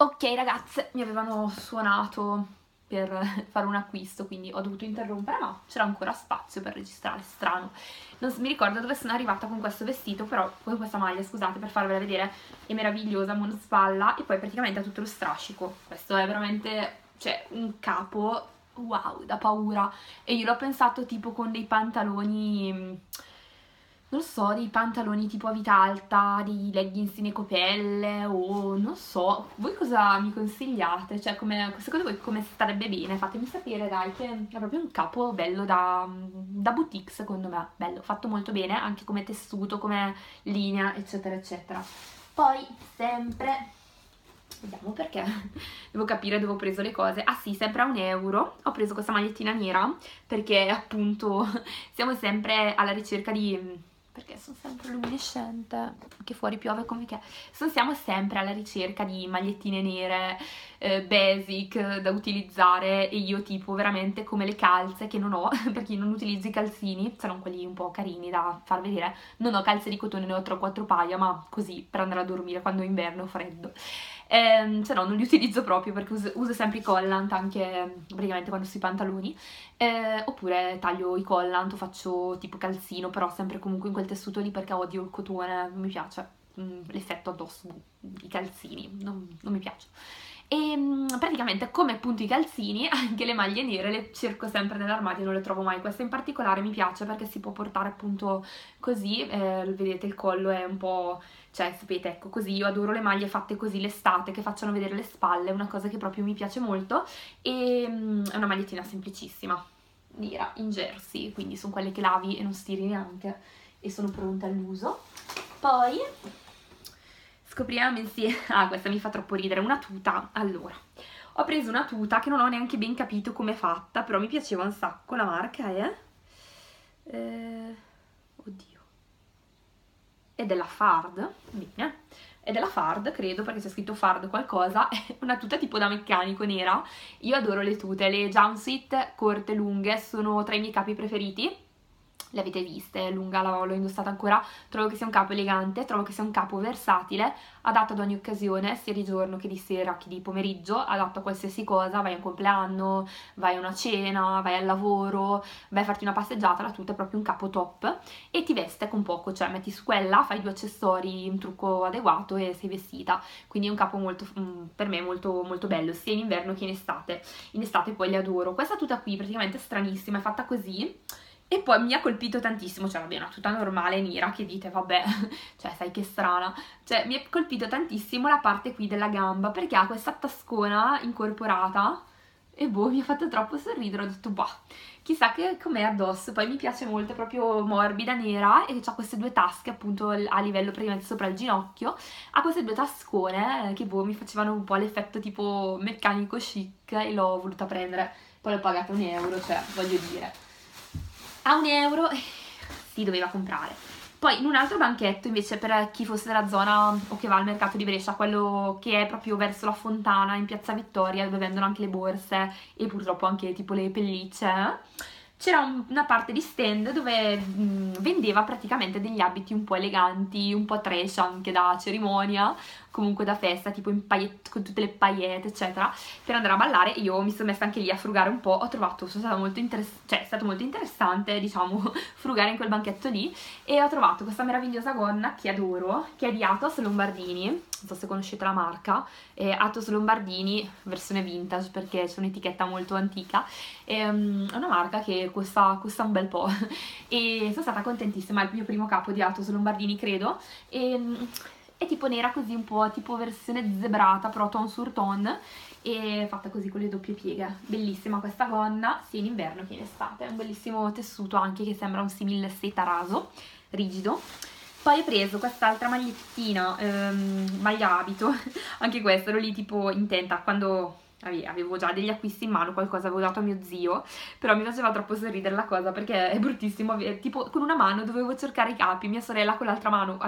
Ok ragazze, mi avevano suonato per fare un acquisto, quindi ho dovuto interrompere, ma c'era ancora spazio per registrare, strano. Non mi ricordo dove sono arrivata con questo vestito, però con questa maglia, scusate, per farvela vedere, è meravigliosa, monospalla, e poi praticamente ha tutto lo strascico. Questo è veramente, cioè, un capo, wow, da paura. E io l'ho pensato tipo con dei pantaloni non so, dei pantaloni tipo a vita alta, dei leggings in ecopelle o non so, voi cosa mi consigliate? Cioè, come, secondo voi come starebbe bene? Fatemi sapere, dai, che è proprio un capo bello da, da boutique, secondo me, bello, fatto molto bene, anche come tessuto, come linea, eccetera, eccetera. Poi, sempre, vediamo perché, devo capire dove ho preso le cose, ah sì, sempre a un euro, ho preso questa magliettina nera, perché appunto siamo sempre alla ricerca di perché sono sempre luminescente, che fuori piove come che sono, siamo sempre alla ricerca di magliettine nere, eh, basic da utilizzare e io tipo veramente come le calze che non ho, perché non utilizzo i calzini, se quelli un po' carini da far vedere, non ho calze di cotone, ne ho 3-4 paia, ma così per andare a dormire quando è inverno o freddo eh, se no non li utilizzo proprio perché uso, uso sempre i collant anche praticamente quando si pantaloni, eh, oppure taglio i collant o faccio tipo calzino, però sempre comunque in quel tessuto lì perché odio il cotone, non mi piace mm, l'effetto addosso, i calzini, non, non mi piace. E mm, praticamente come appunto i calzini, anche le maglie nere le cerco sempre nell'armadio, non le trovo mai. Questa in particolare mi piace perché si può portare appunto così, eh, vedete il collo è un po', cioè sapete ecco così, io adoro le maglie fatte così l'estate che facciano vedere le spalle, è una cosa che proprio mi piace molto e mm, è una magliettina semplicissima, nera, in jersey, quindi sono quelle che lavi e non stiri neanche e sono pronte all'uso. Poi scopriamo insieme... Ah, questa mi fa troppo ridere, una tuta. Allora, ho preso una tuta che non ho neanche ben capito come è fatta, però mi piaceva un sacco, la marca è... Eh... Oddio. È della Fard, bene. È della Fard, credo, perché c'è scritto Fard qualcosa. È una tuta tipo da meccanico nera. Io adoro le tute, le jumpsuit corte, lunghe, sono tra i miei capi preferiti le avete viste, è lunga, l'ho indossata ancora, trovo che sia un capo elegante, trovo che sia un capo versatile, adatto ad ogni occasione, sia di giorno che di sera che di pomeriggio, adatto a qualsiasi cosa, vai a un compleanno, vai a una cena, vai al lavoro, vai a farti una passeggiata, la tuta è proprio un capo top e ti veste con poco, cioè metti su quella, fai due accessori, un trucco adeguato e sei vestita, quindi è un capo molto, mm, per me molto, molto bello, sia in inverno che in estate, in estate poi le adoro. Questa tuta qui praticamente è stranissima, è fatta così, e poi mi ha colpito tantissimo, cioè vabbè, una tuta normale nera che dite, vabbè, cioè sai che strana. Cioè mi ha colpito tantissimo la parte qui della gamba perché ha questa tascona incorporata e boh, mi ha fatto troppo sorridere, ho detto, bah, chissà che com'è addosso. Poi mi piace molto, proprio morbida, nera e ha queste due tasche appunto a livello praticamente sopra il ginocchio. Ha queste due tascone che boh, mi facevano un po' l'effetto tipo meccanico chic e l'ho voluta prendere. Poi l'ho pagata un euro, cioè voglio dire a un euro si doveva comprare. Poi in un altro banchetto invece per chi fosse della zona o che va al mercato di Brescia, quello che è proprio verso la fontana in piazza Vittoria dove vendono anche le borse e purtroppo anche tipo le pellicce, eh? C'era un, una parte di stand dove mh, vendeva praticamente degli abiti un po' eleganti, un po' trash anche da cerimonia, comunque da festa, tipo paillette, con tutte le paillette, eccetera, per andare a ballare. Io mi sono messa anche lì a frugare un po', ho trovato, sono stata molto interess- cioè è stato molto interessante, diciamo, frugare in quel banchetto lì. E ho trovato questa meravigliosa gonna che adoro, che è di Atos Lombardini, non so se conoscete la marca, è Atos Lombardini, versione vintage perché c'è un'etichetta molto antica, è, um, una marca che costa, costa un bel po' e sono stata contentissima, è il mio primo capo di Atos Lombardini credo. E è tipo nera così un po' tipo versione zebrata però ton sur ton e fatta così con le doppie pieghe. Bellissima questa gonna sia in inverno che in estate. È un bellissimo tessuto anche che sembra un simile seta raso rigido. Poi ho preso quest'altra magliettina ehm, maglia abito anche questa ero lì tipo intenta quando avevo già degli acquisti in mano, qualcosa avevo dato a mio zio, però mi faceva troppo sorridere la cosa perché è bruttissimo, tipo con una mano dovevo cercare i capi, mia sorella con l'altra mano